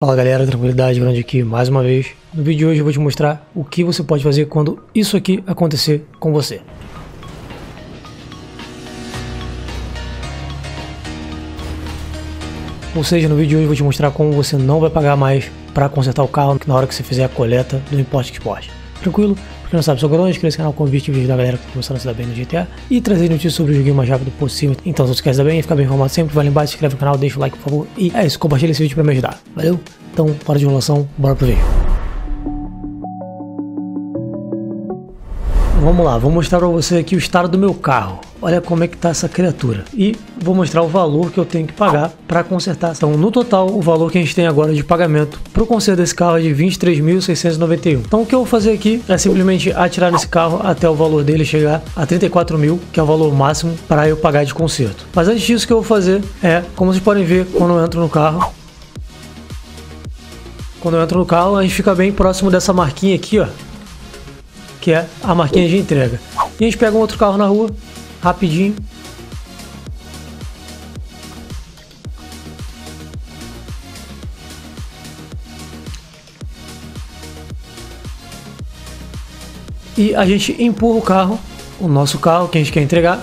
Fala galera, tranquilidade grande aqui mais uma vez. No vídeo de hoje eu vou te mostrar o que você pode fazer quando isso aqui acontecer com você. Ou seja, no vídeo de hoje eu vou te mostrar como você não vai pagar mais para consertar o carro na hora que você fizer a coleta do Import Export. Tranquilo? Porque não sabe, sou Grão, inscreva esse canal, convite vídeo da galera que tá começando a se dar bem no GTA e trazer notícias sobre o joguinho mais rápido possível. Então, se você quer se dar bem ficar bem informado sempre, vai lá embaixo, se inscreve no canal, deixa o like, por favor. E é isso, compartilha esse vídeo para me ajudar. Valeu? Então, para de enrolação, bora pro vídeo. Vamos lá, vou mostrar para você aqui o estado do meu carro. Olha como é que tá essa criatura. E vou mostrar o valor que eu tenho que pagar para consertar. Então, no total, o valor que a gente tem agora de pagamento para o conserto desse carro é de 23.691. Então, o que eu vou fazer aqui é simplesmente atirar nesse carro até o valor dele chegar a 34 mil, que é o valor máximo para eu pagar de conserto. Mas antes disso, o que eu vou fazer é, como vocês podem ver quando eu entro no carro, quando eu entro no carro, a gente fica bem próximo dessa marquinha aqui, ó, que é a marquinha de entrega. E a gente pega um outro carro na rua, rapidinho. E a gente empurra o carro, o nosso carro que a gente quer entregar,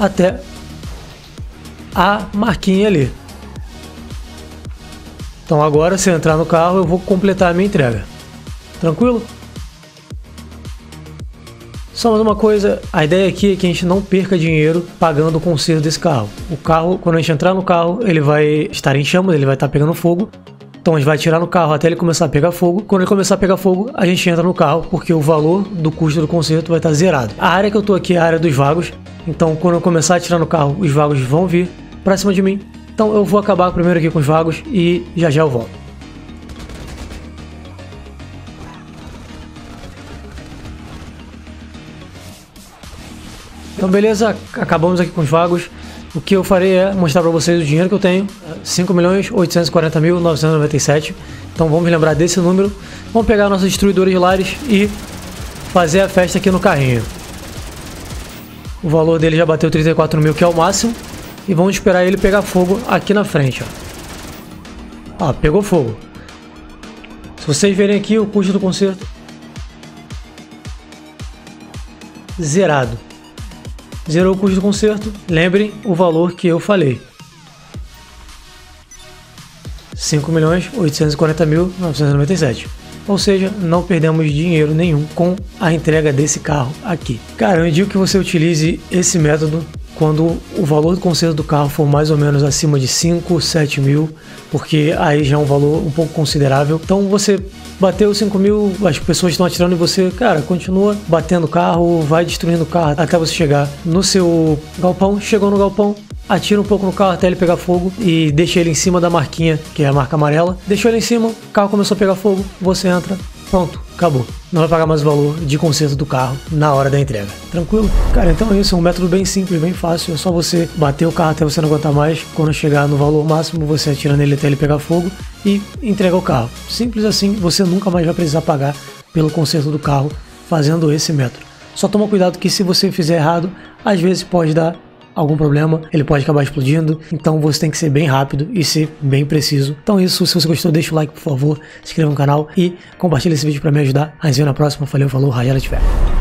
até a marquinha ali. Então agora, se eu entrar no carro, eu vou completar a minha entrega. Tranquilo? Só mais uma coisa, a ideia aqui é que a gente não perca dinheiro pagando o conserto desse carro. O carro, quando a gente entrar no carro, ele vai estar em chamas, ele vai estar pegando fogo. Então a gente vai tirar no carro até ele começar a pegar fogo. Quando ele começar a pegar fogo, a gente entra no carro, porque o valor do custo do conserto vai estar zerado. A área que eu tô aqui é a área dos vagos. Então quando eu começar a tirar no carro, os vagos vão vir pra cima de mim. Então eu vou acabar primeiro aqui com os vagos e já já eu volto. Então beleza, acabamos aqui com os vagos. O que eu farei é mostrar para vocês o dinheiro que eu tenho, 5.840.997. Então vamos lembrar desse número. Vamos pegar nossa destruidora de lares e fazer a festa aqui no carrinho. O valor dele já bateu 34 mil, que é o máximo. E vamos esperar ele pegar fogo aqui na frente. Ó pegou fogo. Se vocês verem aqui o custo do conserto. Zerado. Zerou o custo do conserto. Lembrem o valor que eu falei. 5.840.997. Ou seja, não perdemos dinheiro nenhum com a entrega desse carro aqui. Cara, eu indico que você utilize esse método quando o valor do conserto do carro for mais ou menos acima de 5, 7 mil, porque aí já é um valor um pouco considerável. Então você bateu 5 mil, as pessoas estão atirando em você, cara, continua batendo o carro, vai destruindo o carro até você chegar no seu galpão. Chegou no galpão, atira um pouco no carro até ele pegar fogo e deixa ele em cima da marquinha, que é a marca amarela. Deixou ele em cima, o carro começou a pegar fogo, você entra, Pronto, acabou. Não vai pagar mais o valor de conserto do carro na hora da entrega. Tranquilo? Cara, então é isso. É um método bem simples, bem fácil. É só você bater o carro até você não aguentar mais. Quando chegar no valor máximo, você atira nele até ele pegar fogo e entrega o carro. Simples assim, você nunca mais vai precisar pagar pelo conserto do carro fazendo esse método. Só toma cuidado que se você fizer errado, às vezes pode dar algum problema, ele pode acabar explodindo. Então você tem que ser bem rápido e ser bem preciso. Então é isso, se você gostou, deixa o like, por favor, se inscreva no canal e compartilha esse vídeo para me ajudar. A gente se vê na próxima. Valeu, falou, de Fé.